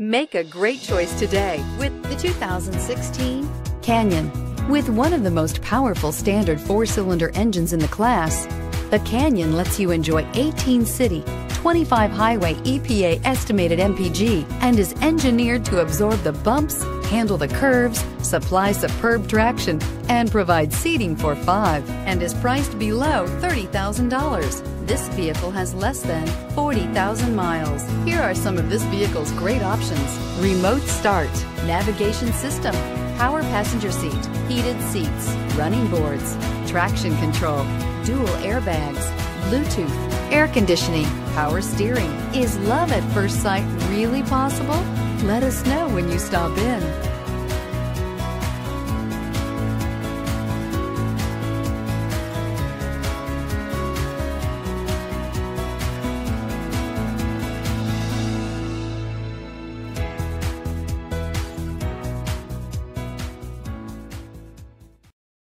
Make a great choice today with the 2016 Canyon. With one of the most powerful standard four-cylinder engines in the class, the Canyon lets you enjoy 18 city, 25 highway EPA estimated MPG and is engineered to absorb the bumps, handle the curves, supply superb traction, and provide seating for five, and is priced below $30,000. This vehicle has less than 40,000 miles. Here are some of this vehicle's great options. Remote start, navigation system, power passenger seat, heated seats, running boards, traction control, dual airbags, Bluetooth, air conditioning, power steering. Is love at first sight really possible? Let us know when you stop in.